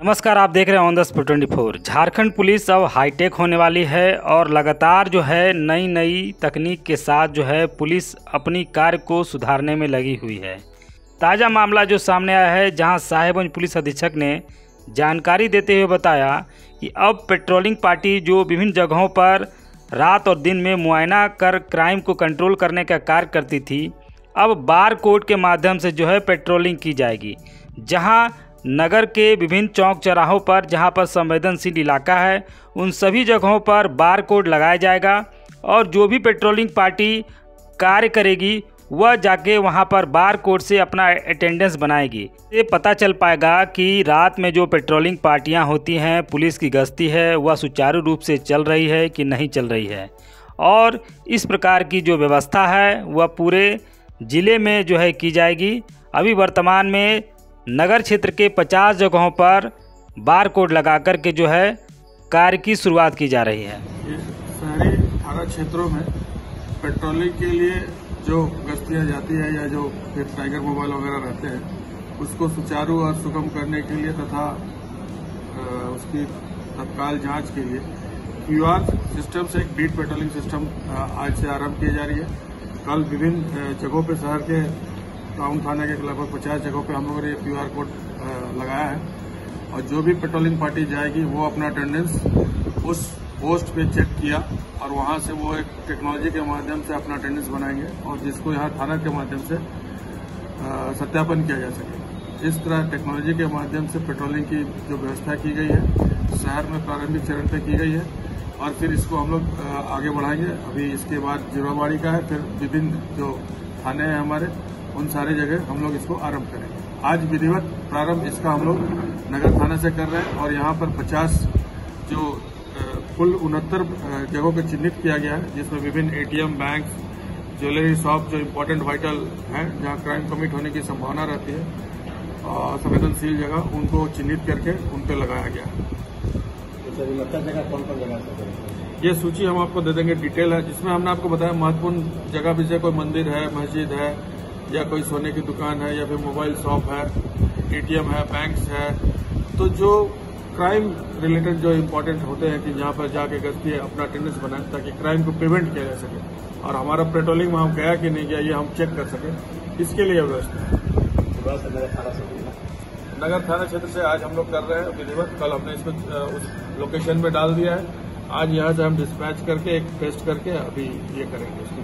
नमस्कार, आप देख रहे हैं on the spot twenty four. Jharkhand police अब हाईटेक होने वाली है और लगातार जो है नई नई तकनीक के साथ जो है पुलिस अपनी कार्य को सुधारने में लगी हुई है। ताज़ा मामला जो सामने आया है, जहाँ साहेबगंज पुलिस अधीक्षक ने जानकारी देते हुए बताया कि अब पेट्रोलिंग पार्टी जो विभिन्न जगहों पर रात और दिन में मुआयना कर क्राइम को कंट्रोल करने का कार्य करती थी, अब बार कोड के माध्यम से जो है पेट्रोलिंग की जाएगी, जहाँ नगर के विभिन्न चौक चौराहों पर, जहाँ पर संवेदनशील इलाका है, उन सभी जगहों पर बार कोड लगाया जाएगा और जो भी पेट्रोलिंग पार्टी कार्य करेगी, वह जाके वहाँ पर बार कोड से अपना अटेंडेंस बनाएगी। ये पता चल पाएगा कि रात में जो पेट्रोलिंग पार्टियाँ होती हैं, पुलिस की गश्ती है, वह सुचारू रूप से चल रही है कि नहीं चल रही है। और इस प्रकार की जो व्यवस्था है, वह पूरे ज़िले में जो है की जाएगी। अभी वर्तमान में नगर क्षेत्र के 50 जगहों पर बार कोड लगा कर के जो है कार्य की शुरुआत की जा रही है। शहरी थाना क्षेत्रों में पेट्रोलिंग के लिए जो गश्तियाँ जाती है या जो फिर टाइगर मोबाइल वगैरह रहते हैं, उसको सुचारू और सुगम करने के लिए तथा उसकी तत्काल जाँच के लिए क्यूआर सिस्टम से एक बीट पेट्रोलिंग सिस्टम आज से आरंभ की जा रही है। कल विभिन्न जगहों पर शहर के टाउन थाने के लगभग पचास जगहों पे हम लोगों ने ये क्यूआर कोड लगाया है। और जो भी पेट्रोलिंग पार्टी जाएगी, वो अपना अटेंडेंस उस पोस्ट पे चेक किया और वहाँ से वो एक टेक्नोलॉजी के माध्यम से अपना अटेंडेंस बनाएँगे और जिसको यहाँ थाना के माध्यम से सत्यापन किया जा सके। इस तरह टेक्नोलॉजी के माध्यम से पेट्रोलिंग की जो व्यवस्था की गई है, शहर में प्रारंभिक चरण पे की गई है और फिर इसको हम लोग आगे बढ़ाएँगे। अभी इसके बाद जीवाबाड़ी का है, फिर विभिन्न जो थाने हैं हमारे उन सारी जगह हम लोग इसको आरंभ करें। आज विधिवत प्रारंभ इसका हम लोग नगर थाना से कर रहे हैं और यहाँ पर 50 जो कुल उनहत्तर जगहों को चिन्हित किया गया है जिसमें विभिन्न एटीएम बैंक ज्वेलरी शॉप जो इम्पोर्टेंट वाइटल हैं जहाँ क्राइम कमिट होने की संभावना रहती है संवेदनशील जगह उनको चिन्हित करके उन पर लगाया गया है। ये सूची हम आपको दे देंगे डिटेल है जिसमें हमने आपको बताया महत्वपूर्ण जगह भी से कोई मंदिर है मस्जिद है या कोई सोने की दुकान है या फिर मोबाइल शॉप है, एटीएम है, बैंक्स है तो जो क्राइम रिलेटेड जो इम्पोर्टेंट होते हैं कि जहाँ पर जाके गश्ती अपना अटेंडेंस बनाए ताकि क्राइम को प्रिवेंट किया जा सके। और हमारा पेट्रोलिंग वहाँ गया कि नहीं गया, ये हम चेक कर सके। इसके लिए व्यवस्था है। नगर थाना क्षेत्र से आज हम लोग कर रहे हैं विधिवत कल हमने इसको उस लोकेशन पे डाल दिया है। आज यहाँ से हम डिस्पैच करके, एक टेस्ट करके अभी ये करेंगे। इसकी